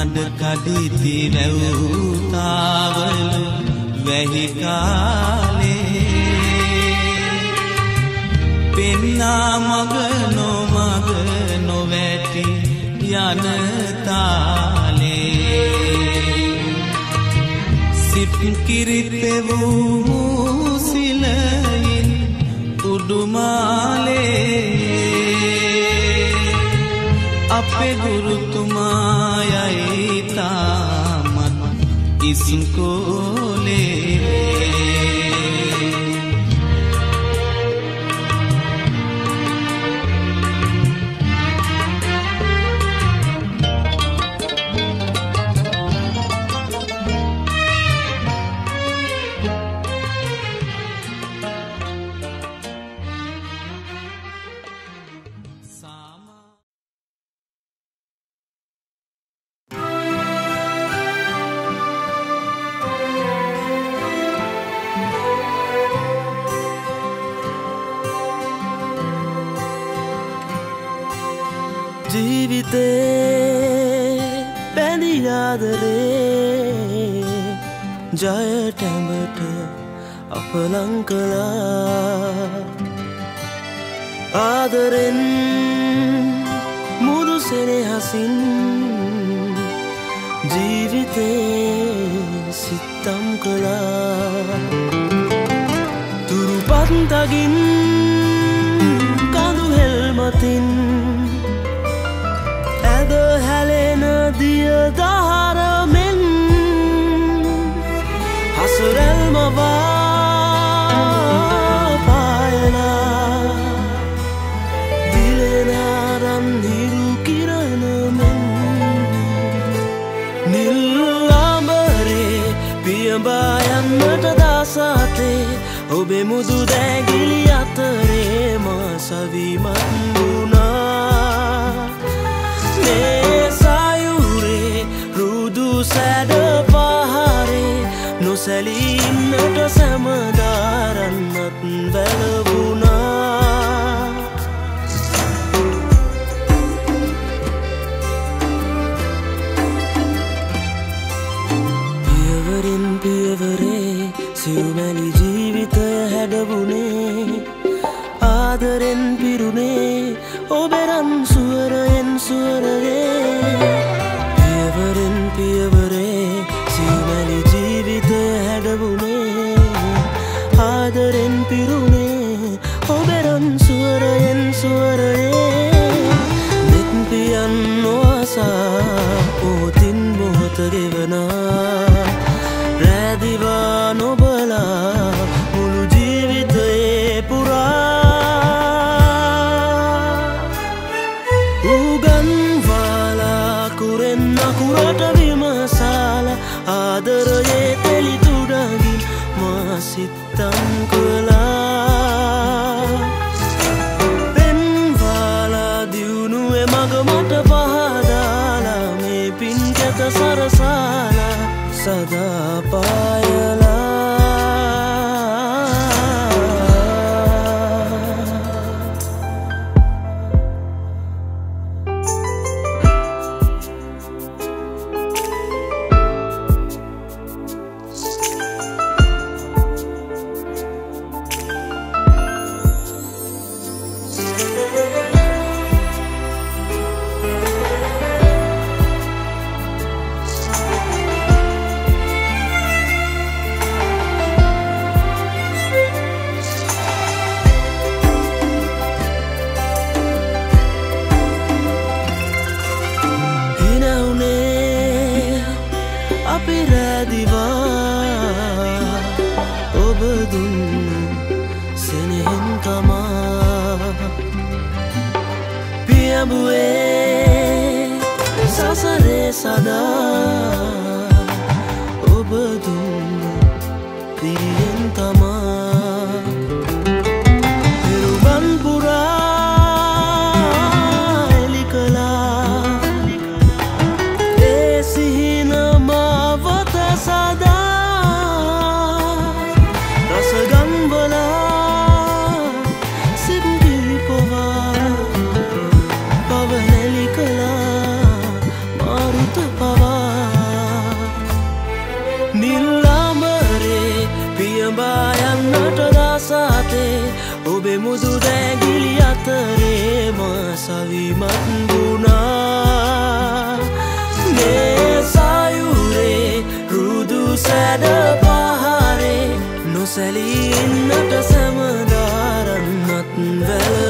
කඩිති වැව්තාවලු වැහිකාලේ පෙන්නා මග නොමග නොවැටි යනතාලේ සිප්කිරිතෙවූ සිලයින් උඩුමාලේ. අපේ ගුරුතුමායයි තාමත් ජීවිතේ පැදියාදරේ ජයටැඹට අපලං කලා ආදරෙන් මුදු සෙනෙහසින් ජීවිතේ සිත්තම් කලා තුරුපත්තගින් කඳු දියදහරමෙන් හසුරැල්මවා පායලා දිලෙනාරන් හිරු කිරණමෙන් නිල්ලාඹරේ පියඹායන්නට දසාතේ ඔබේ මුදු දැගිලි අතරේ මා සවිමත් වුණා. මේ සයුරේ රුදු සැඩ පහරේ නොසැලීන්නට සැමදාරන්නත් වැලවුණා පියවරින් පියවරේ සිව්මැලි ජීවිතය හැඩවුණේ. ආදරෙන් පිරුණේ ඔබෙරන් සුවරයෙන් සුවරයේ පියවරෙන් පියවරේ ආදරයේ තෙලි තුඩගින් මා සිත්තම් කලා පෙන්වාලා දියුණුවේ මග මට පහදාලා මේ පින්කැත සරසාලා සදා පායලා. පියඹුවේ සසරේ සදා ඔබේ මුදු දැගිලි අතරේ මා සවිමත් වුණා. මේ සයුරේ රුදු සැඩ පහරේ නොසැලී ඉන්නට සැමදාරන්නත් වැළවුණා